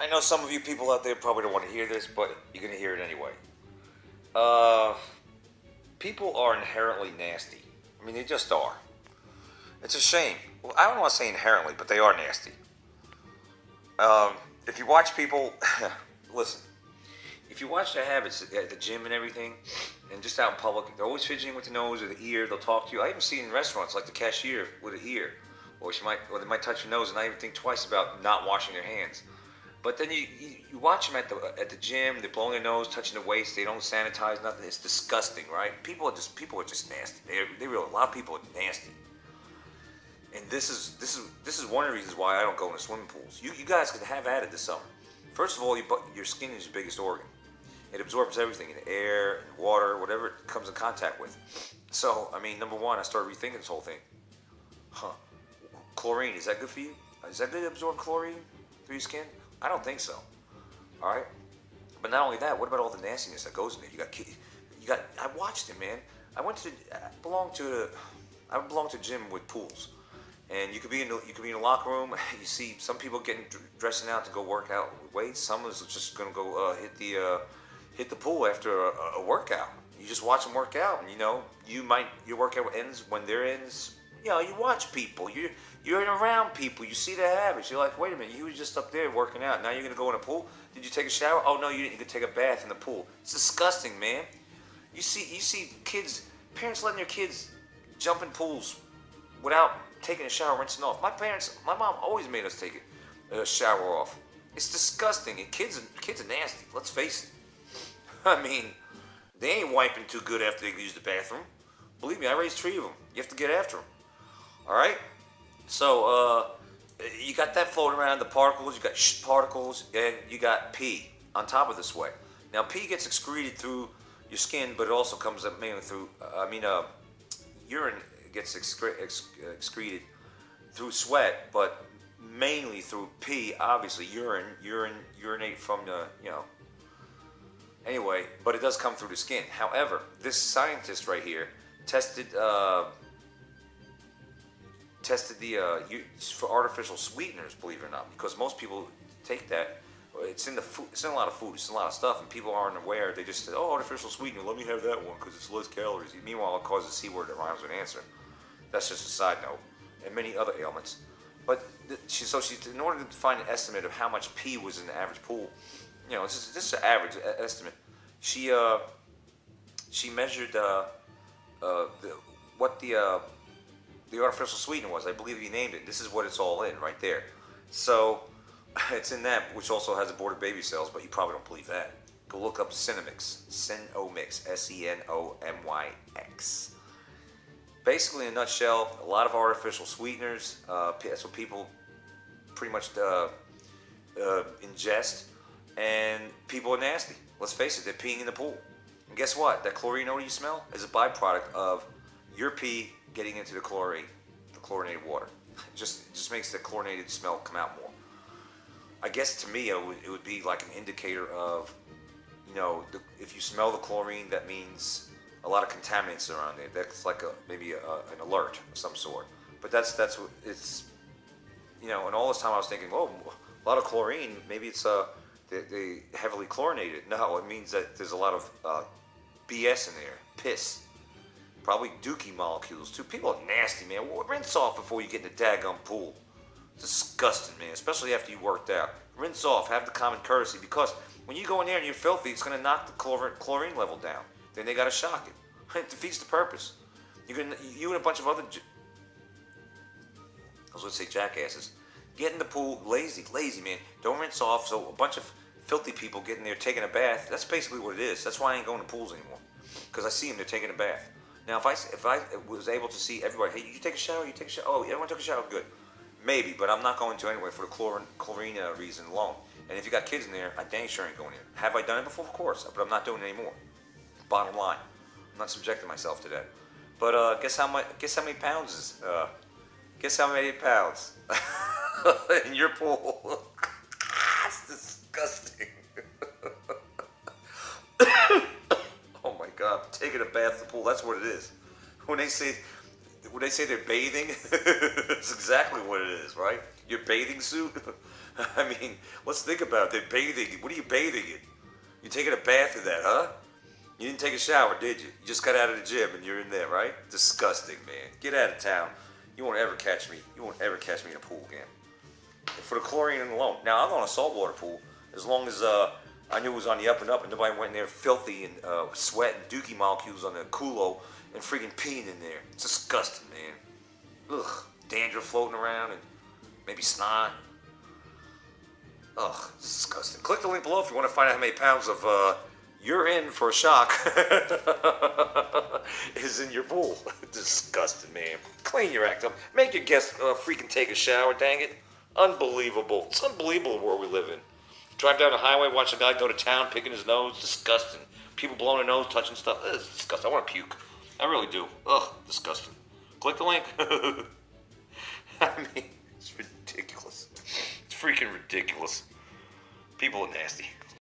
I know some of you people out there probably don't want to hear this, but you're going to hear it anyway. Uh, people are inherently nasty. I mean, they just are. It's a shame. Well, I don't want to say inherently, but they are nasty. Um, if you watch people, listen, if you watch their habits at the gym and everything, and just out in public, they're always fidgeting with the nose or the ear. They'll talk to you. I even see in restaurants like the cashier with an ear, or she might, or they might touch your nose and not even think twice about not washing their hands. But then you, you, you watch them at the at the gym. They're blowing their nose, touching the waist. They don't sanitize nothing. It's disgusting, right? People are just people are just nasty. They they real a lot of people are nasty. And this is this is this is one of the reasons why I don't go into swimming pools. You you guys could have it this summer. First of all, you, your skin is your biggest organ. It absorbs everything in the air, and water, whatever it comes in contact with. So, I mean, number one, I started rethinking this whole thing. Huh. Chlorine, is that good for you? Is that good to absorb chlorine through your skin? I don't think so. All right. But not only that, what about all the nastiness that goes in there? You got, you got. I watched it, man. I went to, belong to, I belong to gym with pools, and you could be in, the, you could be in a locker room. You see some people getting dressing out to go work out with weights. Some is just gonna go uh, hit the, uh, hit the pool after a, a workout. You just watch them work out, and you know, you might your workout ends when their ends. You know, you watch people. You you're around people. You see their habits. You're like, wait a minute, you were just up there working out. Now you're gonna go in a pool. Did you take a shower? Oh no, you didn't. You could take a bath in the pool. It's disgusting, man. You see, you see kids, parents letting their kids jump in pools without taking a shower, rinsing off. My parents, my mom always made us take a shower off. It's disgusting, and kids, kids are nasty. Let's face it. I mean, they ain't wiping too good after they use the bathroom. Believe me, I raised three of them. You have to get after them. All right. So uh, you got that floating around the particles. You got sh- particles, and you got pee on top of the sweat. Now pee gets excreted through your skin, but it also comes up mainly through. I mean, uh, urine gets excre- ex- excreted through sweat, but mainly through pee. Obviously, urine, urine, urinate from the you know. Anyway, but it does come through the skin. However, this scientist right here tested uh, tested the uh, for artificial sweeteners, believe it or not, because most people take that. It's in the food. It's in a lot of food. It's in a lot of stuff, and people aren't aware. They just say, "Oh, artificial sweetener. Let me have that one because it's less calories." Meanwhile, it causes c word that rhymes with answer. That's just a side note, and many other ailments. But she, so she, in order to find an estimate of how much pee was in the average pool, you know, this is, this is an average estimate. She uh, she measured uh, uh, the, what the uh, the artificial sweetener was. I believe he named it. This is what it's all in right there. So it's in that, which also has aborted baby cells, but you probably don't believe that. Go look up Senomyx, Senomyx, S-E-N-O-M-Y-X. Basically, in a nutshell, a lot of artificial sweeteners. Uh, that's what people pretty much uh, uh, ingest, and people are nasty. Let's face it, they're peeing in the pool. And guess what? That chlorine odor you smell is a byproduct of your pee getting into the chlorine, the chlorinated water. It just it just makes the chlorinated smell come out more. I guess to me it would, it would be like an indicator of, you know, the, if you smell the chlorine, that means a lot of contaminants around there. That's like a maybe a, an alert of some sort. But that's that's what it's, you know. And all this time I was thinking, oh, a lot of chlorine. Maybe it's uh, they, they heavily chlorinated. No, it means that there's a lot of uh, BS in there, piss. Probably dookie molecules too. People are nasty, man. Rinse off before you get in the daggum pool. Disgusting, man. Especially after you worked out. Rinse off. Have the common courtesy because when you go in there and you're filthy, it's going to knock the chlorine level down. Then they got to shock it. It defeats the purpose. You can you and a bunch of other. I was going to say jackasses. Get in the pool, lazy, lazy man. Don't rinse off. So a bunch of filthy people getting there taking a bath. That's basically what it is. That's why I ain't going to pools anymore. Because I see them, they're taking a bath. Now, if I if I was able to see everybody, hey, you take a shower, you take a shower. Oh, everyone took a shower, good. Maybe, but I'm not going to anyway for the chlorine, chlorine uh, reason alone. And if you got kids in there, I dang sure ain't going in. Have I done it before? Of course, but I'm not doing it anymore. Bottom line, I'm not subjecting myself to that. But uh, guess how much? Guess how many pounds is? Uh, guess how many pounds in your pool? That's disgusting. my God! Taking a bath in the pool. That's what it is. When they say when they say they're bathing, it's exactly what it is, right? Your bathing suit. I mean, let's think about it. They're bathing. What are you bathing in? You're taking a bath in that, huh? You didn't take a shower, did you? You just got out of the gym and you're in there, right? Disgusting, man. Get out of town. You won't ever catch me. You won't ever catch me in a pool again. For the chlorine alone. Now I'm on a saltwater pool. As long as uh, I knew it was on the up and up, and nobody went in there filthy and uh, and dookie molecules on the culo and freaking peeing in there. It's disgusting, man. Ugh, dandruff floating around and maybe snot. Ugh, disgusting. Click the link below if you want to find out how many pounds of uh, you're in for a shock is in your pool. Disgusting, man. Clean your act up. Make your guests uh, freaking take a shower, dang it. Unbelievable. It's unbelievable world we live in. Drive down the highway, watch a guy go to town picking his nose. Disgusting. People blowing their nose, touching stuff. It's disgusting. I want to puke. I really do. Ugh, disgusting. Click the link. I mean, it's ridiculous. It's freaking ridiculous. People are nasty.